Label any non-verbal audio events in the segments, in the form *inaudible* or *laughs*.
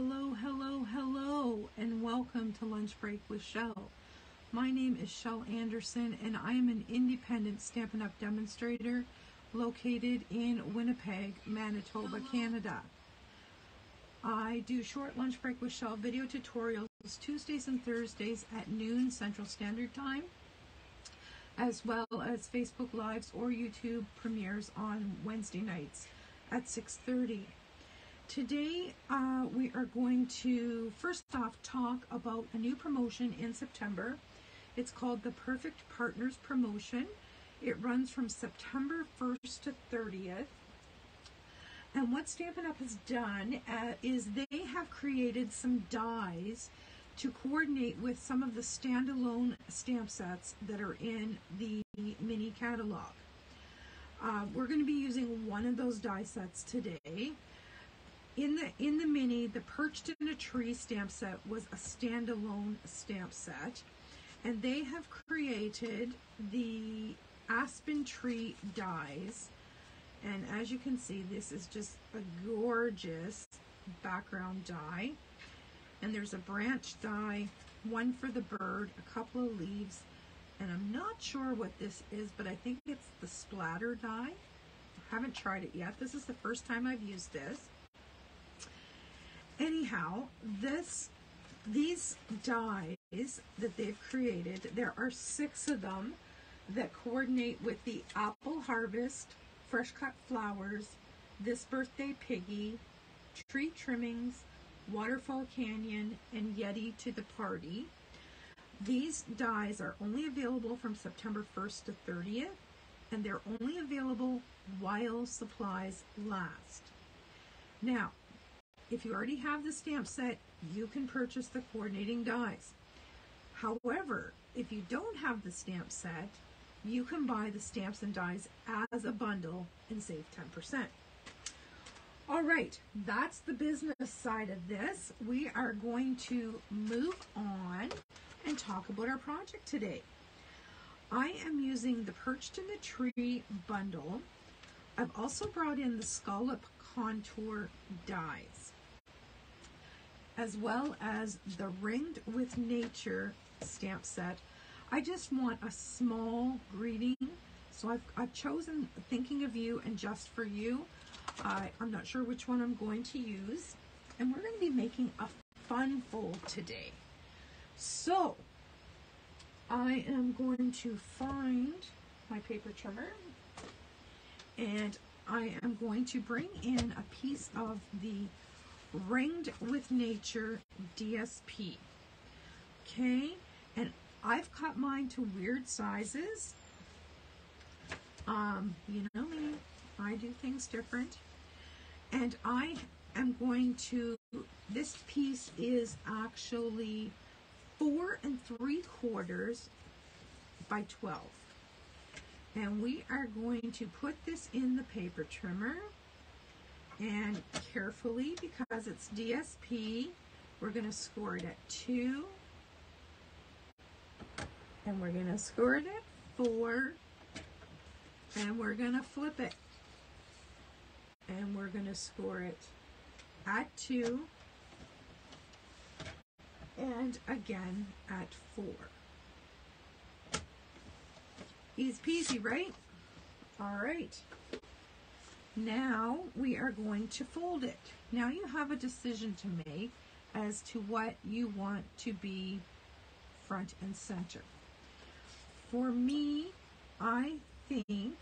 Hello, hello, hello, and welcome to Lunch Break with Shel. My name is Shel Anderson, and I am an independent Stampin' Up! demonstrator located in Winnipeg, Manitoba, Canada. I do short Lunch Break with Shel video tutorials Tuesdays and Thursdays at noon Central Standard Time, as well as Facebook Lives or YouTube premieres on Wednesday nights at 6.30. Today, uh, we are going to first off talk about a new promotion in September. It's called the Perfect Partners Promotion. It runs from September 1st to 30th. And what Stampin' Up! has done uh, is they have created some dies to coordinate with some of the standalone stamp sets that are in the mini catalog. Uh, we're going to be using one of those die sets today in the in the mini, the Perched in a Tree stamp set was a standalone stamp set, and they have created the Aspen Tree dies. And as you can see, this is just a gorgeous background die. And there's a branch die, one for the bird, a couple of leaves, and I'm not sure what this is, but I think it's the splatter die. I haven't tried it yet. This is the first time I've used this anyhow, this these dies that they've created, there are six of them that coordinate with the apple harvest, fresh cut flowers, this birthday piggy, tree trimmings, waterfall canyon, and yeti to the party. These dies are only available from September 1st to 30th, and they're only available while supplies last. Now, if you already have the stamp set, you can purchase the coordinating dies. However, if you don't have the stamp set, you can buy the stamps and dies as a bundle and save 10%. All right, that's the business side of this. We are going to move on and talk about our project today. I am using the Perched in the Tree bundle. I've also brought in the Scallop Contour dies as well as the Ringed with Nature stamp set. I just want a small greeting. So I've, I've chosen Thinking of You and Just For You. Uh, I'm not sure which one I'm going to use. And we're going to be making a fun fold today. So I am going to find my paper trimmer and I am going to bring in a piece of the Ringed with Nature DSP. Okay, and I've cut mine to weird sizes. Um, you know me, I do things different. And I am going to, this piece is actually four and three quarters by 12. And we are going to put this in the paper trimmer and carefully, because it's DSP, we're going to score it at 2. And we're going to score it at 4. And we're going to flip it. And we're going to score it at 2. And again at 4. Easy peasy, right? All right. Now we are going to fold it. Now you have a decision to make as to what you want to be front and center. For me, I think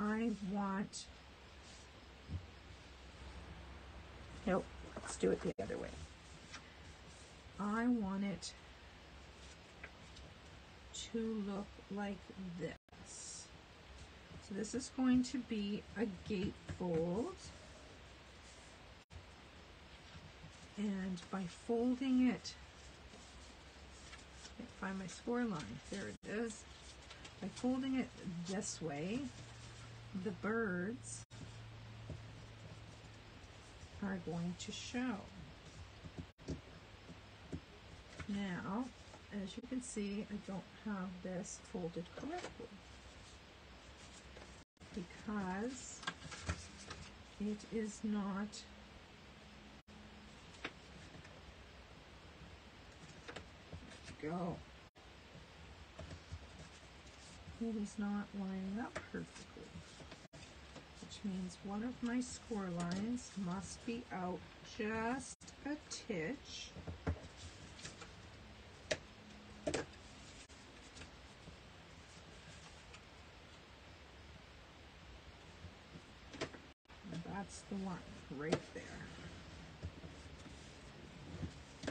I want, nope, let's do it the other way. I want it to look like this. So this is going to be a gatefold. And by folding it, find my score line, there it is. By folding it this way, the birds are going to show. Now, as you can see, I don't have this folded correctly because it is not go. It is not lining up perfectly which means one of my score lines must be out just a titch. The right there.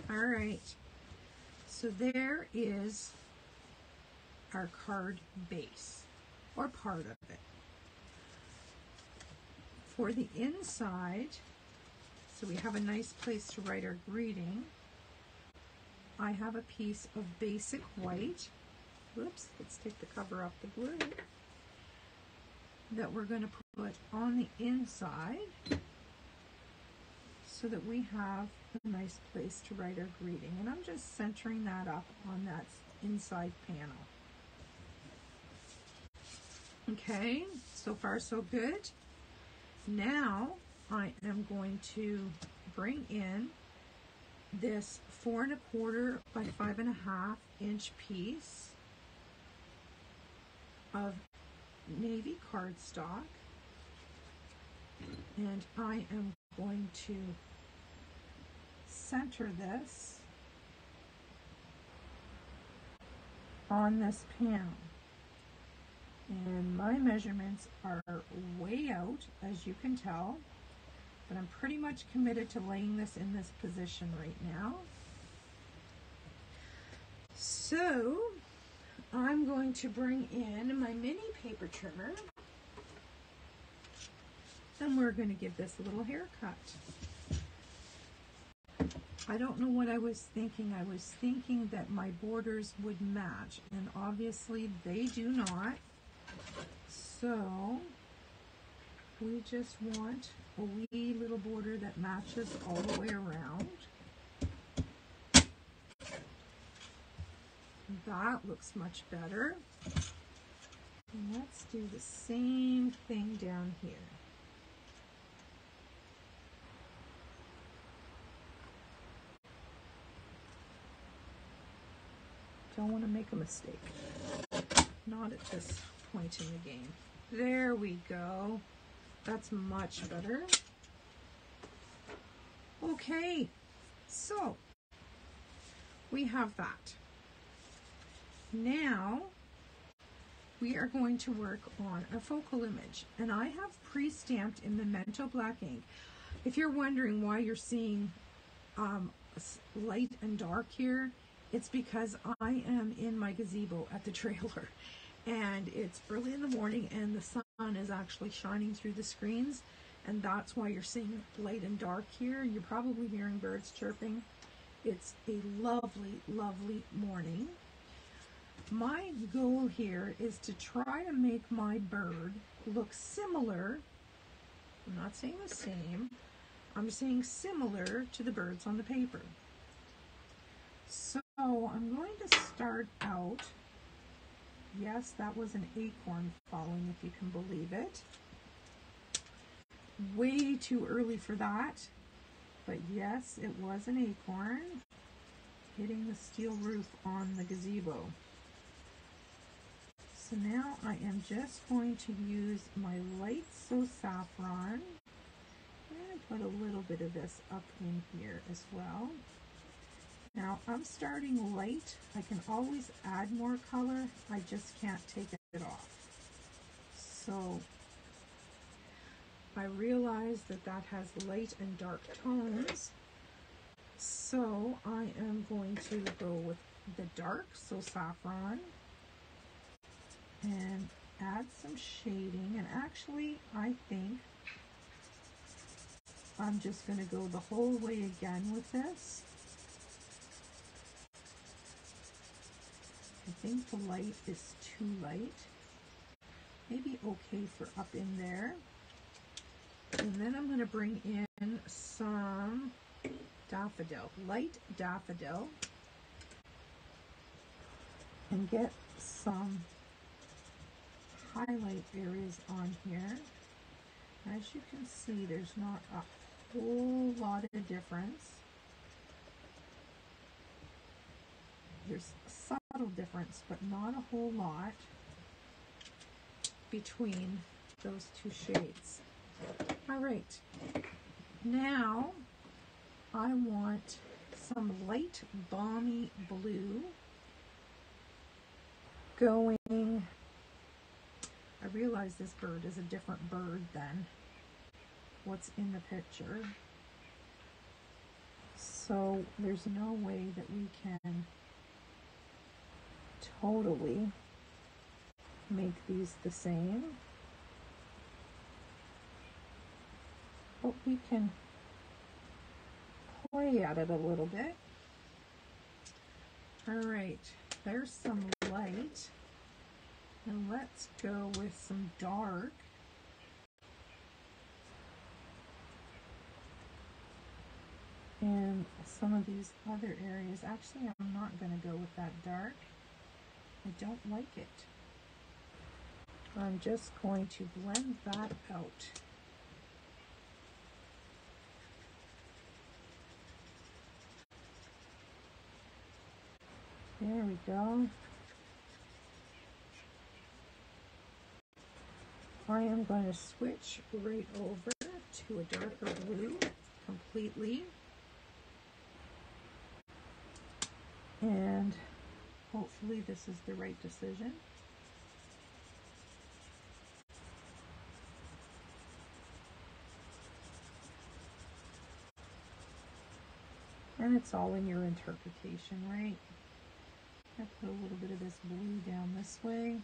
All right, so there is our card base, or part of it. For the inside, so we have a nice place to write our greeting. I have a piece of basic white. Whoops, let's take the cover off the blue. That we're going to put on the inside so that we have a nice place to write our greeting. And I'm just centering that up on that inside panel. Okay, so far so good. Now I am going to bring in this four and a quarter by five and a half inch piece of navy cardstock and I am going to center this on this panel. And my measurements are way out, as you can tell, but I'm pretty much committed to laying this in this position right now. So I'm going to bring in my mini paper trimmer and we're going to give this a little haircut. I don't know what I was thinking. I was thinking that my borders would match, and obviously they do not. So we just want a wee little border that matches all the way around. That looks much better. And let's do the same thing down here. Don't want to make a mistake. Not at this point in the game. There we go. That's much better. Okay, so we have that. Now we are going to work on a focal image and I have pre-stamped in Memento black ink. If you're wondering why you're seeing um, light and dark here, it's because I am in my gazebo at the *laughs* trailer and it's early in the morning and the sun is actually shining through the screens and that's why you're seeing light and dark here. You're probably hearing birds chirping. It's a lovely, lovely morning. My goal here is to try to make my bird look similar. I'm not saying the same. I'm saying similar to the birds on the paper. So I'm going to start out, yes, that was an acorn falling, if you can believe it. Way too early for that, but yes, it was an acorn hitting the steel roof on the gazebo. So now I am just going to use my light so saffron and put a little bit of this up in here as well. Now I'm starting light. I can always add more color. I just can't take it off. So I realize that that has light and dark tones. So I am going to go with the dark, so saffron, and add some shading. And actually, I think I'm just going to go the whole way again with this. I think the light is too light. Maybe okay for up in there. And then I'm going to bring in some daffodil, light daffodil, and get some highlight areas on here. As you can see, there's not a whole lot of difference. There's subtle difference, but not a whole lot between those two shades. All right, now I want some light balmy blue going. I realize this bird is a different bird than what's in the picture. So there's no way that we can totally make these the same. But we can play at it a little bit. All right, there's some light. And let's go with some dark. And some of these other areas, actually I'm not going to go with that dark. I don't like it. I'm just going to blend that out. There we go. I am going to switch right over to a darker blue completely. And hopefully this is the right decision. And it's all in your interpretation, right? I put a little bit of this blue down this way.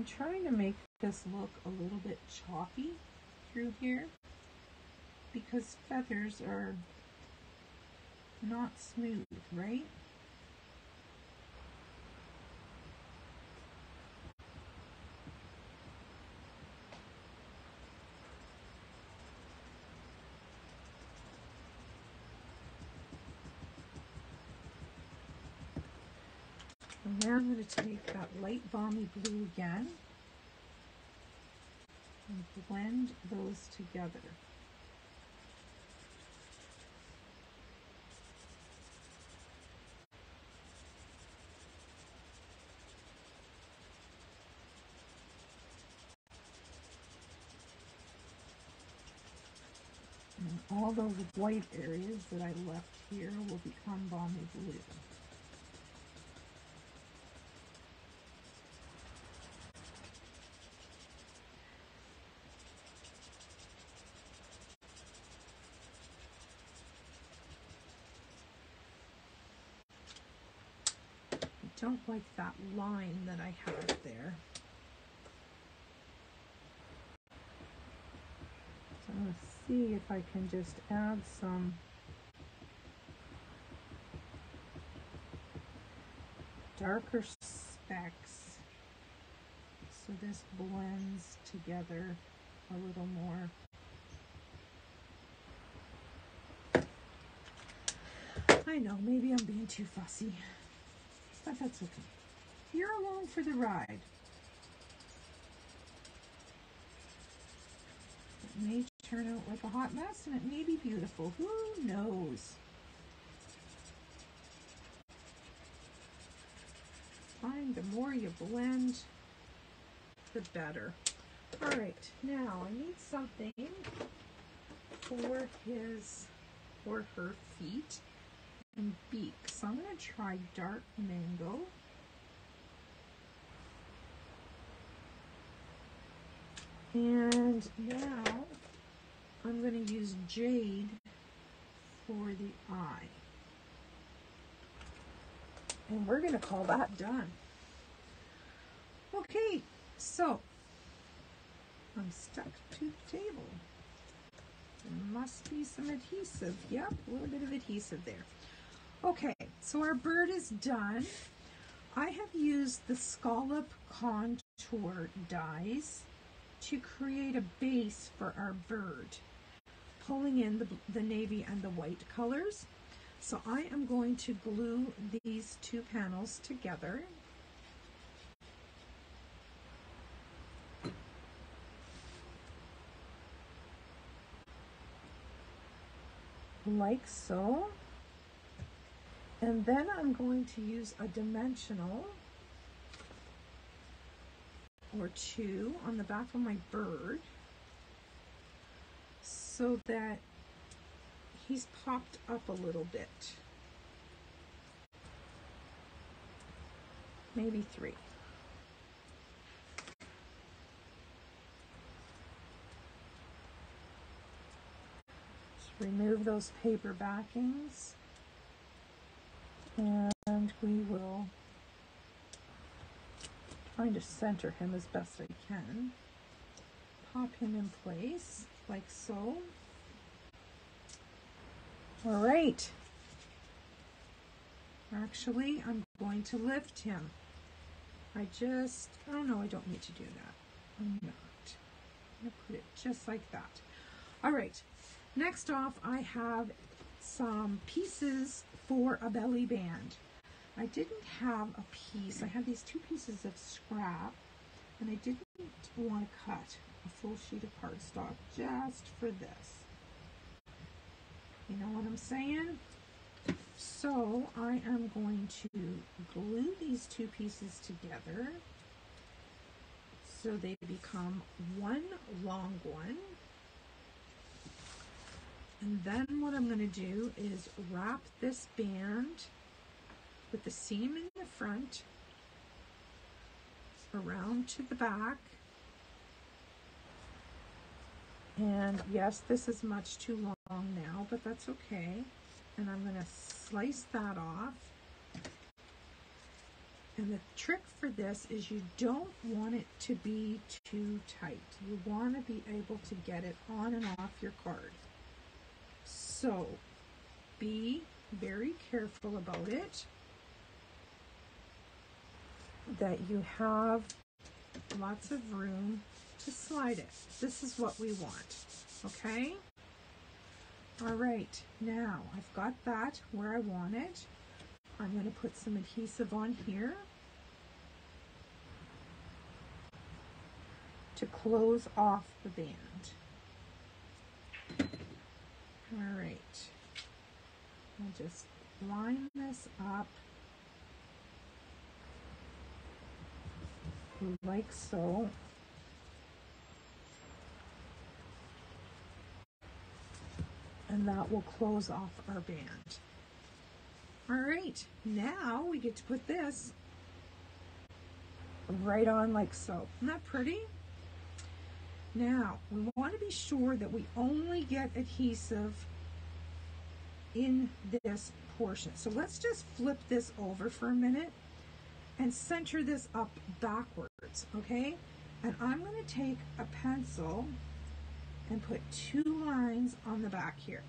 I'm trying to make this look a little bit chalky through here because feathers are not smooth, right? Now I'm going to take that light balmy blue again and blend those together. And all those white areas that I left here will become balmy blue. Don't like that line that I have there. So I'm going to see if I can just add some darker specks so this blends together a little more. I know, maybe I'm being too fussy, but that's okay. You're along for the ride. It may turn out like a hot mess and it may be beautiful. Who knows? Find the more you blend, the better. All right, now I need something for his or her feet and beak. So I'm going to try dark mango. And now I'm going to use jade for the eye. And we're going to call that done. Okay, so I'm stuck to the table. There must be some adhesive. Yep, a little bit of adhesive there. Okay, so our bird is done. I have used the scallop contour dies to create a base for our bird. pulling in the, the navy and the white colors. So I am going to glue these two panels together. Like so. And then I'm going to use a dimensional or two on the back of my bird so that he's popped up a little bit. Maybe three. Remove those paper backings and we will try to center him as best I can. Pop him in place like so. All right. Actually, I'm going to lift him. I just, oh no, I don't need to do that. I'm not. I'm going to put it just like that. All right. Next off, I have some pieces for a belly band. I didn't have a piece. I had these two pieces of scrap, and I didn't want to cut a full sheet of cardstock just for this. You know what I'm saying? So I am going to glue these two pieces together so they become one long one. And then what I'm going to do is wrap this band with the seam in the front around to the back and yes, this is much too long now, but that's okay. And I'm going to slice that off. And the trick for this is you don't want it to be too tight. You want to be able to get it on and off your card. So be very careful about it. That you have lots of room to slide it. This is what we want, okay? All right, now I've got that where I want it. I'm going to put some adhesive on here to close off the band. All right, I'll just line this up like so. and that will close off our band. All right, now we get to put this right on like so. Isn't that pretty? Now, we want to be sure that we only get adhesive in this portion. So let's just flip this over for a minute and center this up backwards, okay? And I'm going to take a pencil and put two lines on the back here.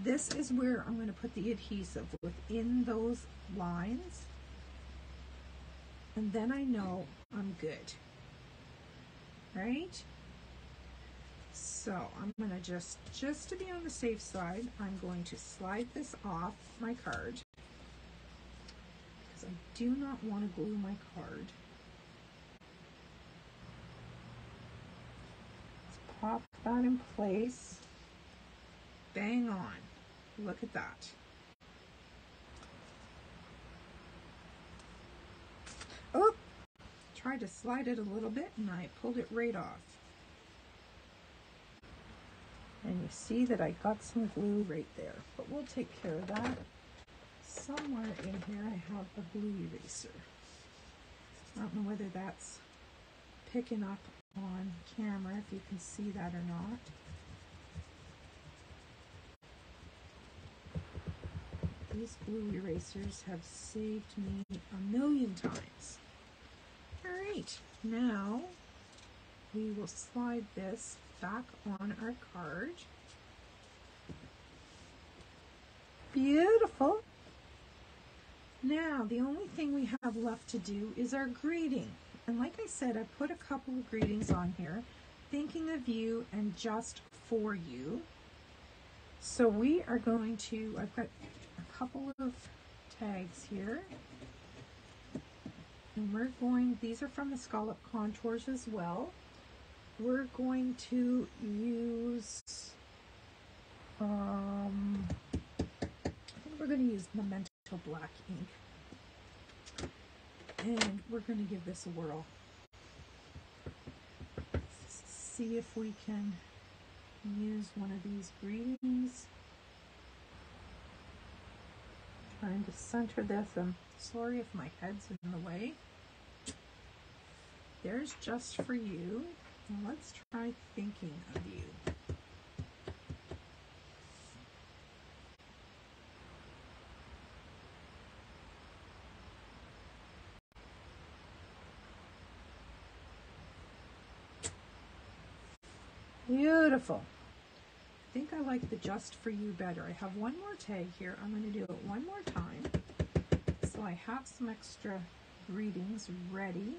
This is where I'm going to put the adhesive within those lines. And then I know I'm good. Right? So I'm going to just, just to be on the safe side, I'm going to slide this off my card. Because I do not want to glue my card. Let's pop that in place. Bang on. Look at that. Oh, tried to slide it a little bit and I pulled it right off. And you see that I got some glue right there, but we'll take care of that. Somewhere in here I have a glue eraser. I don't know whether that's picking up on camera if you can see that or not. These glue erasers have saved me a million times. All right, now we will slide this back on our card. Beautiful. Now, the only thing we have left to do is our greeting. And like I said, I put a couple of greetings on here. thinking of you and just for you. So we are going to, I've got a couple of tags here. And we're going, these are from the Scallop Contours as well. We're going to use, um, I think we're going to use Memento Black ink. And we're going to give this a whirl. See if we can use one of these greetings. Trying to center this. I'm sorry if my head's in the way. There's just for you. Let's try thinking of you. Beautiful. I think I like the just for you better. I have one more tag here. I'm going to do it one more time. So I have some extra greetings ready.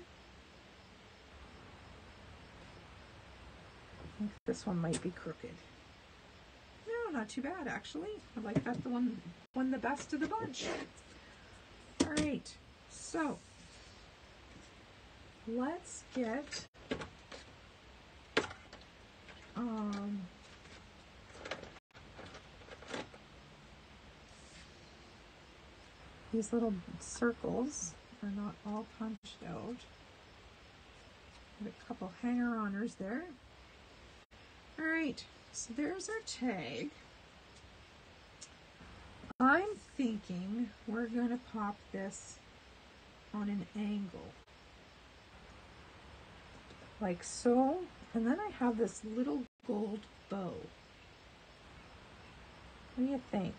I think this one might be crooked. No, not too bad actually. I like that the one one the best of the bunch. All right, so let's get um, these little circles are not all punched out. Got a couple hanger-oners there. All right, so there's our tag. I'm thinking we're going to pop this on an angle. Like so. And then I have this little gold bow. What do you think?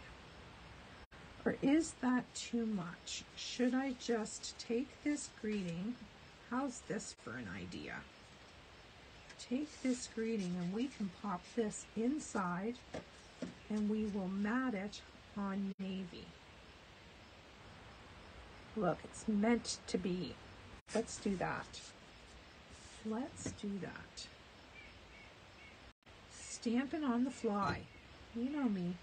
Or is that too much? Should I just take this greeting? How's this for an idea? Take this greeting and we can pop this inside and we will mat it on navy. Look, it's meant to be. Let's do that. Let's do that. Stamping on the fly. You know me.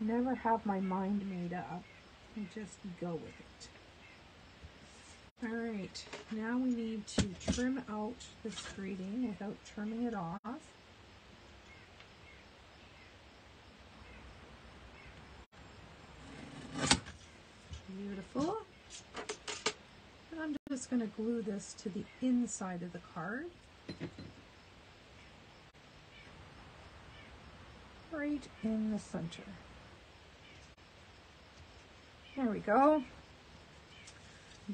Never have my mind made up. I just go with it. All right, now we need to trim out this greeting without trimming it off. Beautiful. And I'm just going to glue this to the inside of the card. Right in the center. There we go.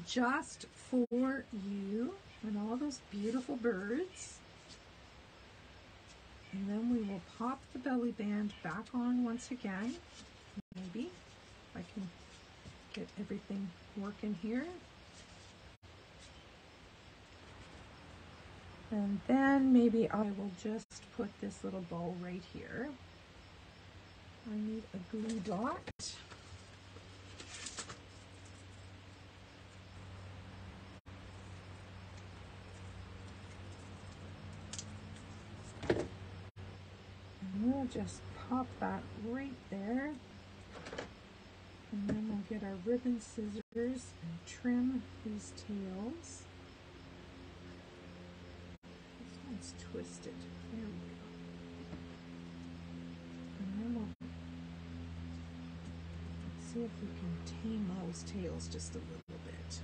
Just for you and all those beautiful birds. And then we will pop the belly band back on once again. Maybe I can get everything working here. And then maybe I will just put this little bow right here. I need a glue dot. And we'll just pop that right there. And then we'll get our ribbon scissors and trim these tails. This one's twisted. There we go. And then we'll see if we can tame those tails just a little bit.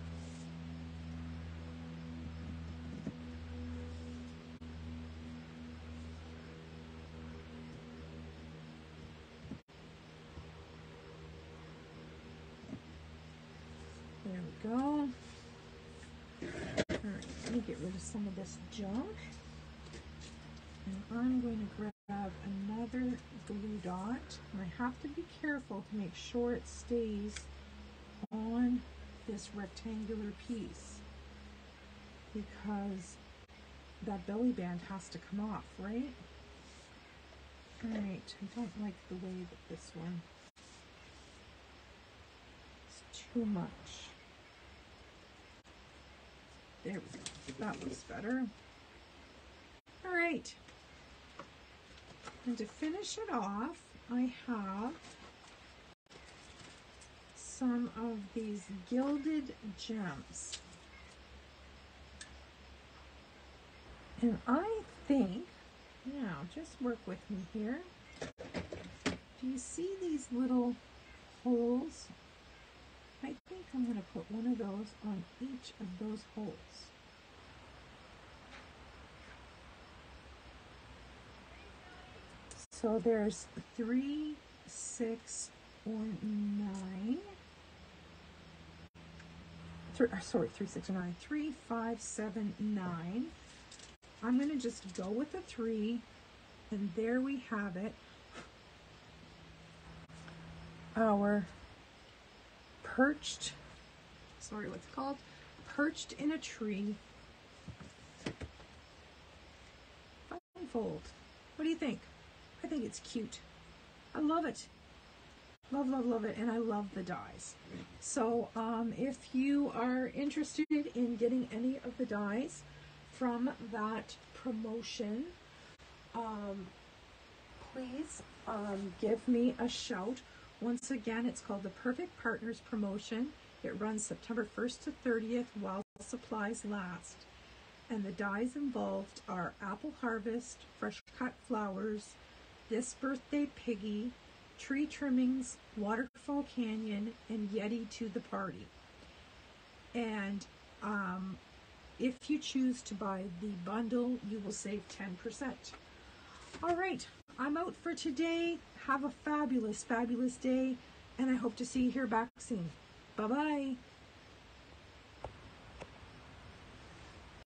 There we go. All let me get rid of some of this junk. And I'm going to grab another glue dot. And I have to be careful to make sure it stays on this rectangular piece because that belly band has to come off, right? All right, I don't like the way that this one is too much. There we go. That looks better. All right. And to finish it off, I have some of these gilded gems. And I think, now just work with me here. Do you see these little holes? I think I'm going to put one of those on each of those holes. So there's three, six, or nine. Three, uh, sorry, three, six, or nine. Three, five, seven, nine. I'm going to just go with the three, and there we have it. Our perched, sorry, what's it called? Perched in a tree. Fold. What do you think? I think it's cute. I love it. Love, love, love it. And I love the dies. So um, if you are interested in getting any of the dies from that promotion, um, please um, give me a shout. Once again, it's called the Perfect Partners Promotion. It runs September 1st to 30th while supplies last. And the dies involved are apple harvest, fresh cut flowers, this birthday piggy, tree trimmings, waterfall canyon, and Yeti to the party. And um, if you choose to buy the bundle, you will save 10%. All right, I'm out for today. Have a fabulous, fabulous day, and I hope to see you here back soon. Bye bye.